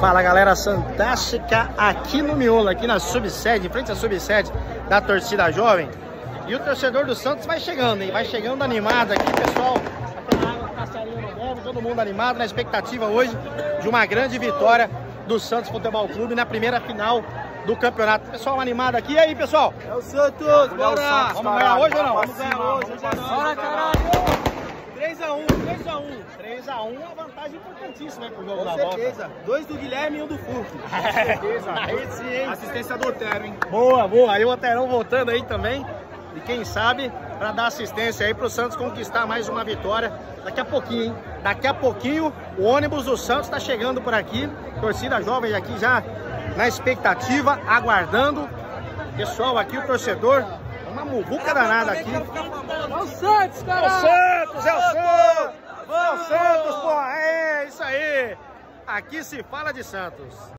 Fala galera fantástica aqui no Miolo, aqui na subsede, em frente à subsede da torcida jovem. E o torcedor do Santos vai chegando, hein? Vai chegando animado aqui, pessoal. Aquela água passarinho no bebe, todo mundo animado na expectativa hoje de uma grande vitória do Santos Futebol Clube na primeira final do campeonato. Pessoal animado aqui. E aí, pessoal? É o Santos, bora! Vamos ganhar hoje ou não? Vamos ganhar hoje, hoje é Bora, caralho! 3x1, 3x1. 3x1 é uma vantagem importantíssima hein, pro jogo Com da certeza. volta. Dois do Guilherme e um do Furto. Com certeza. Aí sim, hein? Assistência do Otero, hein? Boa, boa. Aí o Oterão voltando aí também. E quem sabe para dar assistência aí pro Santos conquistar mais uma vitória. Daqui a pouquinho, hein? Daqui a pouquinho o ônibus do Santos tá chegando por aqui. Torcida jovem aqui já na expectativa, aguardando. Pessoal aqui, o torcedor, uma muvuca danada aqui. É o Santos, cara! Santos, é o Santos! É o Santos, porra! É isso aí! Aqui se fala de Santos.